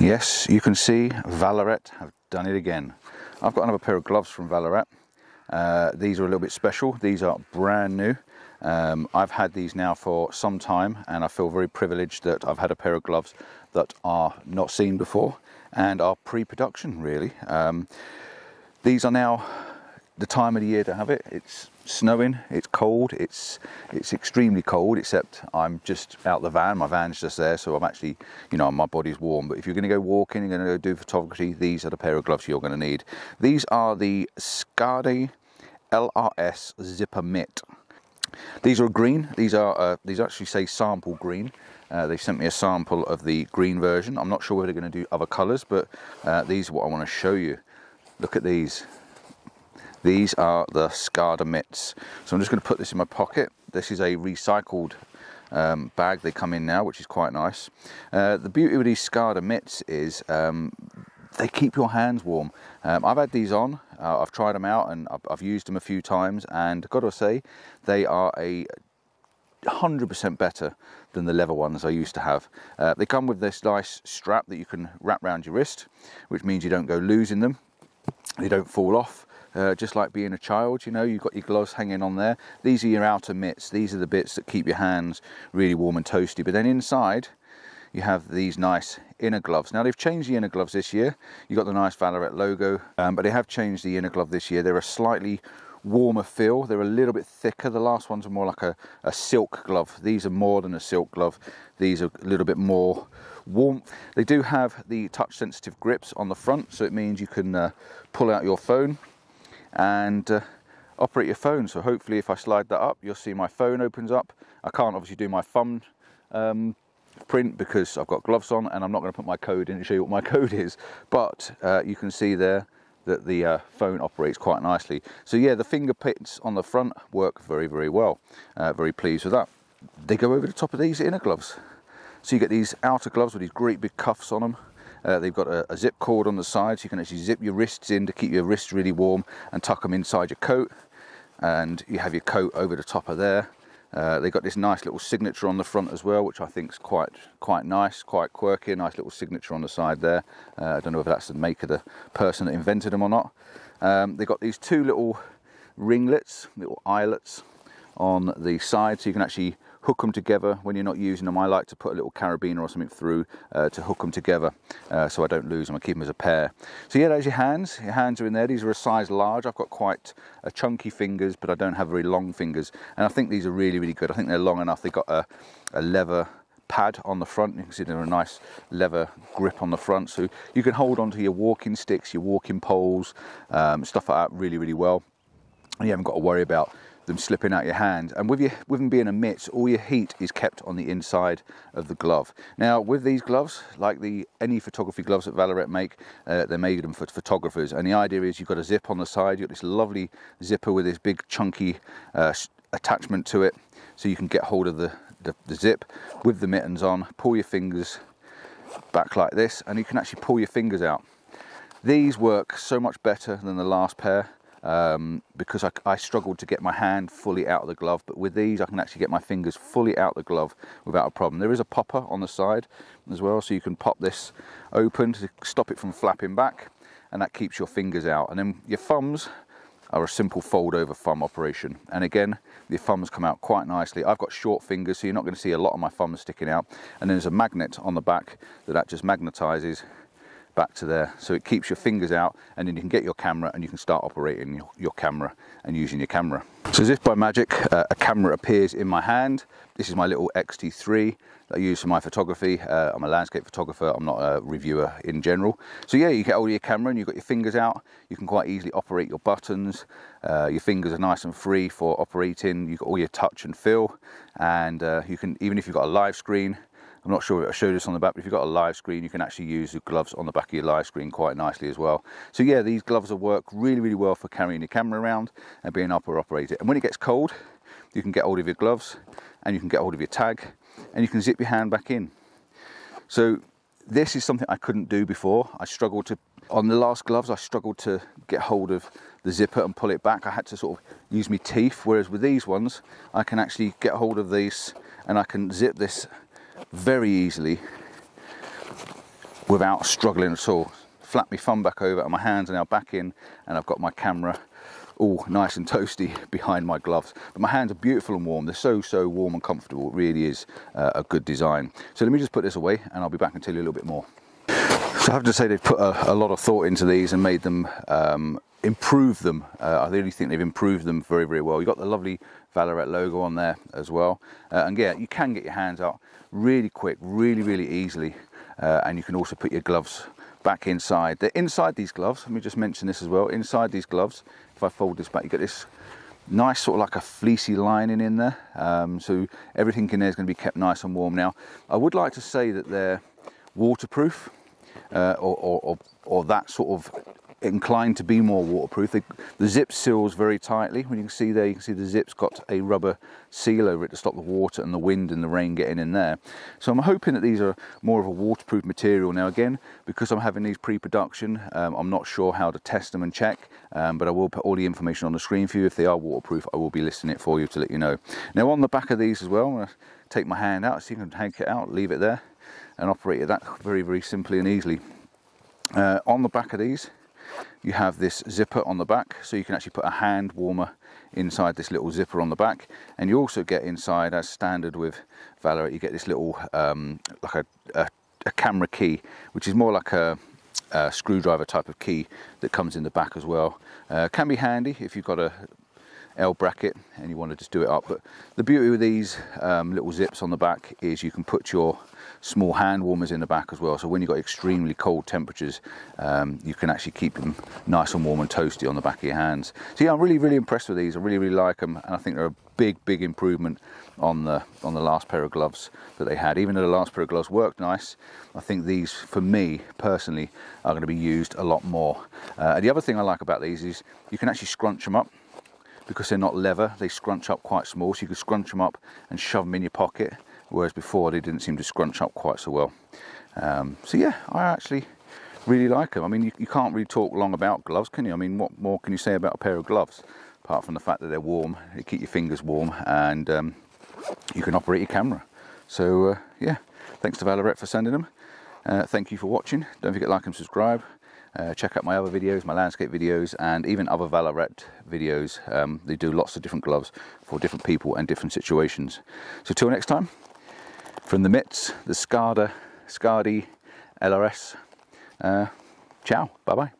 Yes, you can see Vallerret have done it again. I've got another pair of gloves from Vallerret. Uh, these are a little bit special. These are brand new. Um, I've had these now for some time and I feel very privileged that I've had a pair of gloves that are not seen before and are pre-production really. Um, these are now the time of the year to have it. It's snowing, it's cold, it's it's extremely cold, except I'm just out the van, my van's just there, so I'm actually, you know, my body's warm. But if you're gonna go walking, you're gonna go do photography, these are the pair of gloves you're gonna need. These are the Skadi LRS Zipper Mitt. These are green, these are, uh, these actually say sample green. Uh, they sent me a sample of the green version. I'm not sure whether they're gonna do other colors, but uh, these are what I wanna show you. Look at these. These are the Skada mitts. So I'm just going to put this in my pocket. This is a recycled um, bag they come in now, which is quite nice. Uh, the beauty with these Skada mitts is um, they keep your hands warm. Um, I've had these on, uh, I've tried them out and I've, I've, used them a few times and got to say they are a 100% better than the leather ones I used to have. Uh, they come with this nice strap that you can wrap around your wrist, which means you don't go losing them. They don't fall off uh, just like being a child, you know, you've got your gloves hanging on there. These are your outer mitts. These are the bits that keep your hands really warm and toasty. But then inside, you have these nice inner gloves. Now they've changed the inner gloves this year. You've got the nice Vallerret logo, um, but they have changed the inner glove this year. They're a slightly warmer feel. They're a little bit thicker. The last ones are more like a, a silk glove. These are more than a silk glove. These are a little bit more warmth. They do have the touch sensitive grips on the front, so it means you can uh, pull out your phone and uh, operate your phone. So hopefully if I slide that up, you'll see my phone opens up. I can't obviously do my thumb um, print because I've got gloves on and I'm not going to put my code in to show you what my code is. But uh, you can see there that the uh, phone operates quite nicely. So yeah, the finger pits on the front work very, very well. Uh, very pleased with that. They go over the top of these inner gloves. So you get these outer gloves with these great big cuffs on them. Uh, they've got a, a, zip cord on the side so you can actually zip your wrists in to keep your wrists really warm and tuck them inside your coat. And you have your coat over the top of there. Uh, they've got this nice little signature on the front as well, which I think is quite quite nice, quite quirky. Nice little signature on the side there. Uh, I don't know if that's the make of the person that invented them or not. Um, they've got these two little ringlets, little eyelets on the side, so you can actually hook them together when you're not using them. I like to put a little carabiner or something through uh, to hook them together uh, so I don't lose them. I keep them as a pair. So yeah, there's your hands. Your hands are in there. These are a size large. I've got quite a chunky fingers, but I don't have very long fingers. And I think these are really, really good. I think they're long enough. They've got a, a leather pad on the front. You can see they're a nice leather grip on the front. So you can hold onto your walking sticks, your walking poles, um, stuff like that really, really well. And you haven't got to worry about them slipping out your hand. And with, your, with them being a mitt, all your heat is kept on the inside of the glove. Now, with these gloves, like the any photography gloves that Vallerret make, uh, they made them for photographers. And the idea is you've got a zip on the side, you've got this lovely zipper with this big chunky uh, attachment to it, so you can get hold of the, the, the zip with the mittens on, pull your fingers back like this, and you can actually pull your fingers out. These work so much better than the last pair um, because I, I, struggled to get my hand fully out of the glove but with these I can actually get my fingers fully out the glove without a problem. There is a popper on the side as well so you can pop this open to stop it from flapping back and that keeps your fingers out. And then your thumbs are a simple fold over thumb operation. And again the thumbs come out quite nicely. I've got short fingers so you're not going to see a lot of my thumbs sticking out. And then there's a magnet on the back that that just magnetizes back to there. So it keeps your fingers out and then you can get your camera and you can start operating your, your camera and using your camera. So as if by magic, uh, a camera appears in my hand. This is my little X-T3 that I use for my photography. Uh, I'm a landscape photographer, I'm not a reviewer in general. So yeah, you get of your camera and you've got your fingers out. You can quite easily operate your buttons. Uh, your fingers are nice and free for operating. You've got all your touch and feel. And uh, you can, even if you've got a live screen, I'm not sure if I showed this on the back, but if you've got a live screen, you can actually use the gloves on the back of your live screen quite nicely as well. So yeah, these gloves will work really, really well for carrying your camera around and being able to operate it. And when it gets cold, you can get hold of your gloves and you can get hold of your tag and you can zip your hand back in. So this is something I couldn't do before. I struggled to, on the last gloves, I struggled to get hold of the zipper and pull it back. I had to sort of use my teeth, whereas with these ones, I can actually get hold of these and I can zip this very easily without struggling at all. Flap my thumb back over and my hands are now back in and I've got my camera all nice and toasty behind my gloves. But my hands are beautiful and warm. They're so, so warm and comfortable. It really is uh, a good design. So let me just put this away and I'll be back and tell you a little bit more. So I have to say they've put a, a lot of thought into these and made them um, improve them. Uh, I really think they've improved them very, very well. You've got the lovely Vallerret logo on there as well. Uh, and yeah, you can get your hands out really quick, really, really easily. Uh, and you can also put your gloves back inside. They're inside these gloves. Let me just mention this as well. Inside these gloves, if I fold this back, you get this nice sort of like a fleecy lining in there. Um, so everything in there is going to be kept nice and warm. Now, I would like to say that they're waterproof uh, or, or, or, or that sort of inclined to be more waterproof. The, the zip seals very tightly. When you can see there, you can see the zip's got a rubber seal over it to stop the water and the wind and the rain getting in there. So I'm hoping that these are more of a waterproof material. Now again, because I'm having these pre-production, um, I'm not sure how to test them and check, um, but I will put all the information on the screen for you. If they are waterproof, I will be listing it for you to let you know. Now on the back of these as well, I'm gonna take my hand out so you can take it out, leave it there and operate it that very, very simply and easily. Uh, on the back of these, you have this zipper on the back so you can actually put a hand warmer inside this little zipper on the back. And you also get inside as standard with Vallerret you get this little um, like a, a, a, camera key which is more like a, a, screwdriver type of key that comes in the back as well. Uh, can be handy if you've got a L bracket and you want to just do it up. But the beauty with these um, little zips on the back is you can put your small hand warmers in the back as well. So when you've got extremely cold temperatures, um, you can actually keep them nice and warm and toasty on the back of your hands. So yeah, I'm really, really impressed with these. I really, really like them. And I think they're a big, big improvement on the on the last pair of gloves that they had. Even though the last pair of gloves worked nice, I think these, for me personally, are going to be used a lot more. Uh, the other thing I like about these is you can actually scrunch them up because they're not leather. They scrunch up quite small, so you can scrunch them up and shove them in your pocket whereas before they didn't seem to scrunch up quite so well. Um, so yeah, I actually really like them. I mean, you, you, can't really talk long about gloves, can you? I mean, what more can you say about a pair of gloves apart from the fact that they're warm, they keep your fingers warm, and um, you can operate your camera. So uh, yeah, thanks to Vallerret for sending them. Uh, thank you for watching. Don't forget to like and subscribe. Uh, check out my other videos, my landscape videos, and even other Vallerret videos. Um, they do lots of different gloves for different people and different situations. So till next time, from the mitts, the Skada, Skadi LRS. Uh, ciao, bye bye.